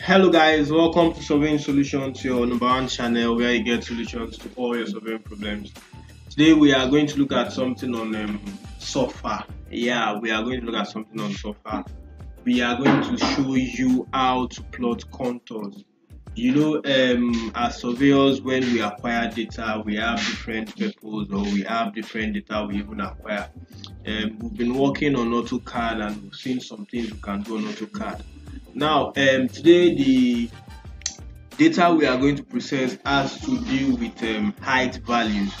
Hello guys, welcome to Surveying Solutions, your number one channel where you get solutions to all your surveying problems. Today we are going to look at something on um, Surfer. Yeah, we are going to look at something on Surfer. We are going to show you how to plot contours. You know, um, as surveyors, when we acquire data, we have different purposes or we have different data we even acquire. Um, we've been working on AutoCAD and we've seen some things we can do on AutoCAD now, um, today the data we are going to process has to do with um, height values.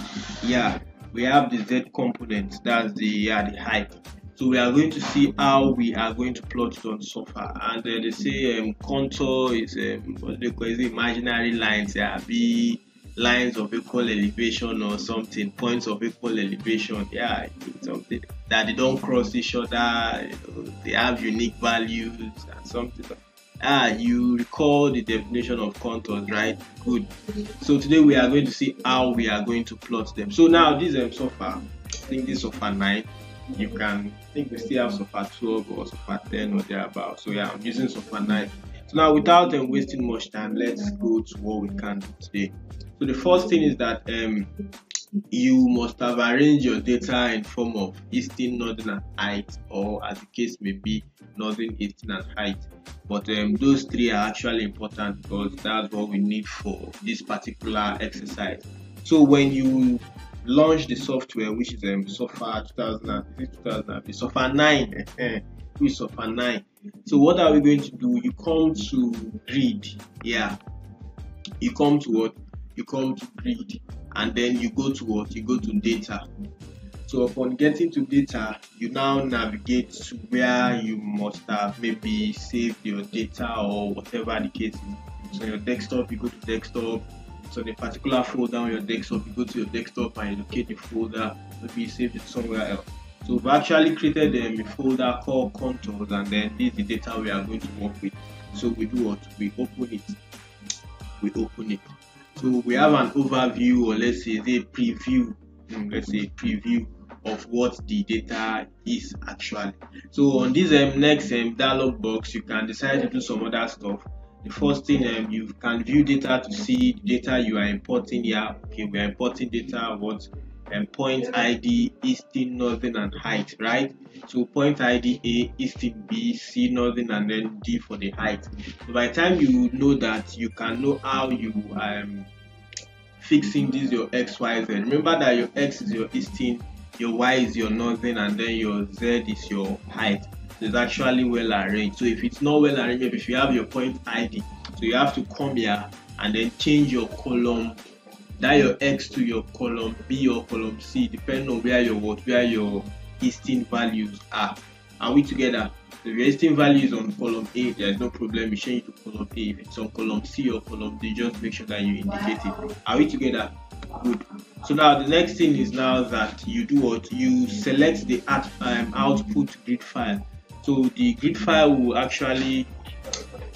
Yeah, we have the Z component, that's the yeah the height. So we are going to see how we are going to plot it on Surfer. And uh, they say um, contour is um, what they call it, imaginary lines. Yeah, be lines of equal elevation or something, points of equal elevation. Yeah, something that they don't cross each other. You know, they have unique values and something. Ah, you recall the definition of contours, right? Good. So today we are going to see how we are going to plot them. So now this um, Surfer, I think this Surfer 9, you can think we still have Surfer 12 or so far 10 or thereabout. So yeah, I'm using Surfer 9. So now without um, wasting much time, let's go to what we can do today. So the first thing is that um, you must have arranged your data in form of easting, northern, and height, or as the case may be, northern, easting, and height. But um, those three are actually important because that's what we need for this particular exercise. So when you launch the software, which is um, Surfer 2000, 2000 Surfer 9, which is Surfer 9. So what are we going to do? You come to grid, yeah. You come to what? You come to grid and then you go to what? You go to data. So upon getting to data you now navigate to where you must have maybe saved your data or whatever the case is so your desktop you go to desktop. So the particular folder on your desktop you go to your desktop and locate the folder. Maybe you save it somewhere else. So we've actually created um, a folder called contours and then this is the data we are going to work with. So we do what? We open it. We open it so we have an overview or let's say a preview, hmm, let's say preview of what the data is actually. So on this um, next um, dialog box, you can decide to do some other stuff. The first thing um, you can view data to see the data you are importing here. Okay, we are importing data what um, point ID, easting, northern, and height, right? So point ID A, easting B, C, northern, and then D for the height. So by the time you know that, you can know how you um fixing this your X, Y, Z. Remember that your X is your easting, your Y is your northern, and then your Z is your height. So it's actually well arranged. So if it's not well arranged, if you have your point ID, so you have to come here and then change your column that your X to your column B or column C, depending on where your what where your easting values are. Are we together? If your easting value is on column A, there is no problem. You change to column A. If it's on column C or column D, just make sure that you indicate it. Are we together? Good. So now the next thing is now that you do what you select the at, um, output grid file. So the grid file will actually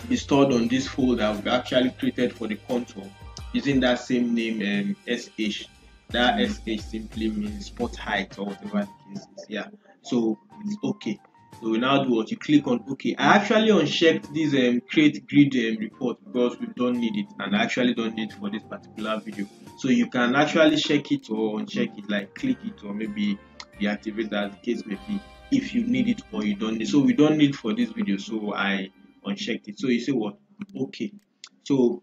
be stored on this folder we actually created for the contour using that same name um, sh that sh simply means spot height or whatever the case is yeah. So it's okay. So we now do what? You click on okay. I actually unchecked this um, create grid um, report because we don't need it and i actually don't need it for this particular video. So you can actually check it or uncheck it like click it or maybe deactivate that case may be if you need it or you don't need. So we don't need for this video. So i unchecked it. So you say what? Okay. So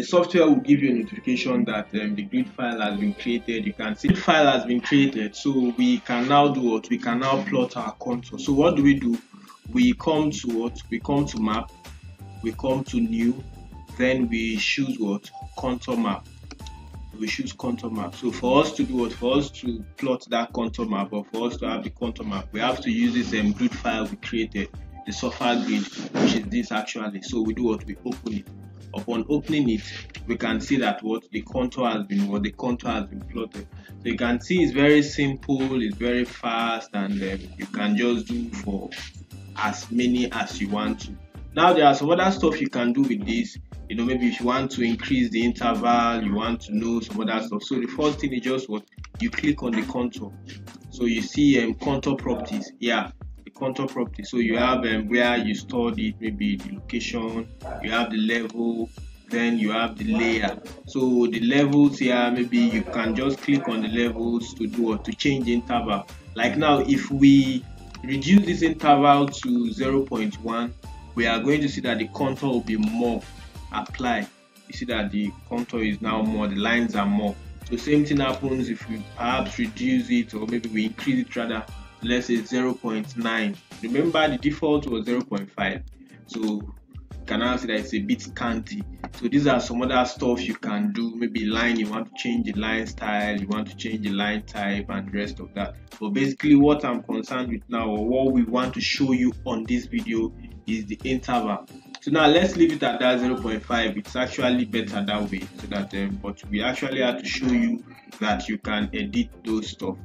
the software will give you a notification that um, the grid file has been created. You can see the file has been created. So we can now do what? We can now plot our contour. So what do we do? We come to what? We come to map. We come to new. Then we choose what? Contour map. We choose contour map. So for us to do what? For us to plot that contour map or for us to have the contour map, we have to use this um, grid file we created, the Surfer grid, which is this actually. So we do what? We open it upon opening it we can see that what the contour has been what the contour has been plotted. So you can see it's very simple it's very fast and um, you can just do for as many as you want to. Now there are some other stuff you can do with this. You know maybe if you want to increase the interval you want to know some other stuff. So the first thing is just what? You click on the contour. So you see um, contour properties. Yeah contour property. So you have um, where you stored it, maybe the location, you have the level, then you have the layer. So the levels here, maybe you can just click on the levels to do or to change interval. Like now, if we reduce this interval to 0.1, we are going to see that the contour will be more applied. You see that the contour is now more, the lines are more. The same thing happens if we perhaps reduce it or maybe we increase it rather, let's say 0.9. Remember the default was 0.5. So you can now see that it's a bit scanty. So these are some other stuff you can do. Maybe line, you want to change the line style, you want to change the line type and the rest of that. But basically what I'm concerned with now or what we want to show you on this video is the interval so now let's leave it at that 0.5 it's actually better that way so that um, but we actually have to show you that you can edit those stuff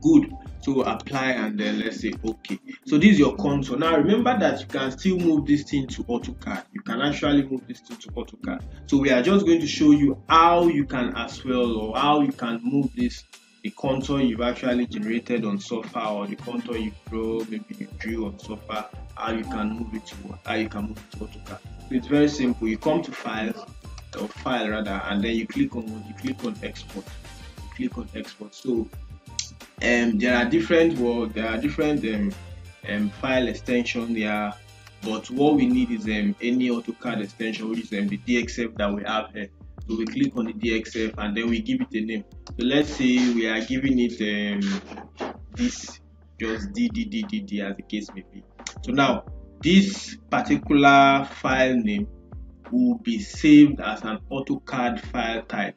good so apply and then let's say okay so this is your contour now remember that you can still move this thing to AutoCAD you can actually move this thing to AutoCAD so we are just going to show you how you can as well or how you can move this the contour you've actually generated on Surfer or the contour you draw, maybe you drew on Surfer, how you can move it to how you can move it to AutoCAD. So it's very simple. You come to files or file rather, and then you click on you click on export. You click on export. So um, there are different well, there are different um, um, file extension there, but what we need is um, any AutoCAD extension, which is um, the DXF that we have here. So we click on the DXF and then we give it a name. So let's say we are giving it um, this just DDDDD as the case may be. So now this particular file name will be saved as an AutoCAD file type.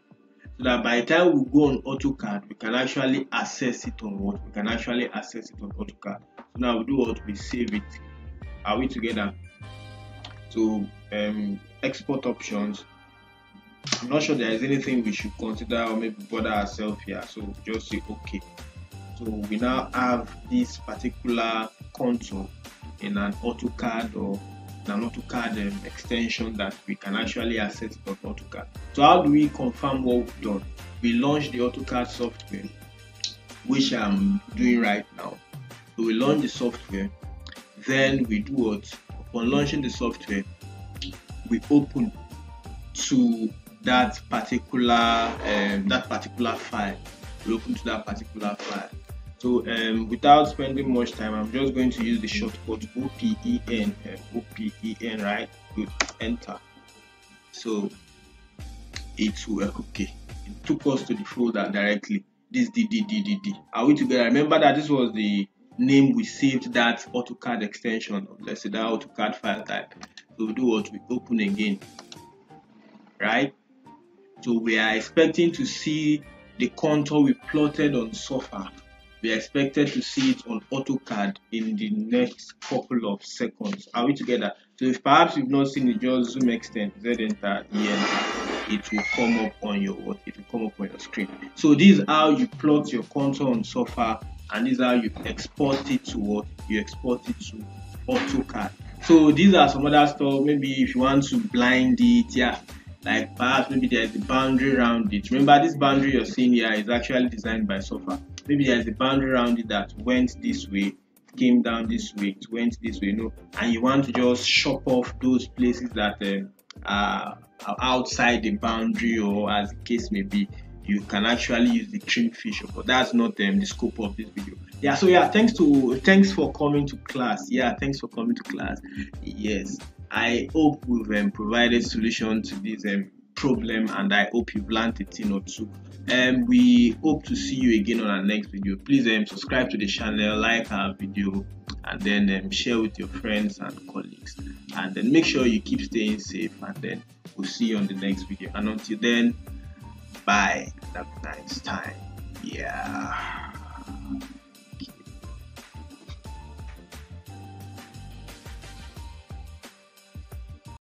So that by the time we go on AutoCAD, we can actually access it on what? We can actually access it on AutoCAD. So now we do what? We save it. Are we together? So um, export options I'm not sure there is anything we should consider or maybe bother ourselves here. So just say okay. So we now have this particular contour in an AutoCAD or an AutoCAD um, extension that we can actually access on AutoCAD. So how do we confirm what we've done? We launch the AutoCAD software, which I'm doing right now. So we launch the software, then we do what? Upon launching the software, we open to that particular um, that particular file we open to that particular file so um, without spending much time i'm just going to use the shortcut open uh, open right? Good. Enter. So it will okay. It took us to the folder directly. This dddd are we together? Remember that this was the name we saved that AutoCAD extension let's say that AutoCAD file type. So we do what? We open again. Right? So we are expecting to see the contour we plotted on Surfer. We are expected to see it on AutoCAD in the next couple of seconds. Are we together? So if perhaps you've not seen it, just zoom extend, Z enter, E enter. It will come up on your? It will come up on your screen. So this is how you plot your contour on Surfer, and this is how you export it to what? You export it to AutoCAD. So these are some other stuff. Maybe if you want to blind it, yeah, like perhaps maybe there's a boundary around it. Remember, this boundary you're seeing here is actually designed by Surfer. Maybe there's a boundary around it that went this way, came down this way, it went this way, you know, and you want to just chop off those places that uh, are, outside the boundary, or as the case may be, you can actually use the trim feature, but that's not um, the scope of this video. Yeah, so yeah, thanks to thanks for coming to class. Yeah, thanks for coming to class. Yes. I hope we've um, provided solution to this um, problem and I hope you've learned a thing or two. And um, we hope to see you again on our next video. Please um, subscribe to the channel, like our video, and then um, share with your friends and colleagues. And then make sure you keep staying safe. And then we'll see you on the next video. And until then, bye. Have a nice time. Yeah.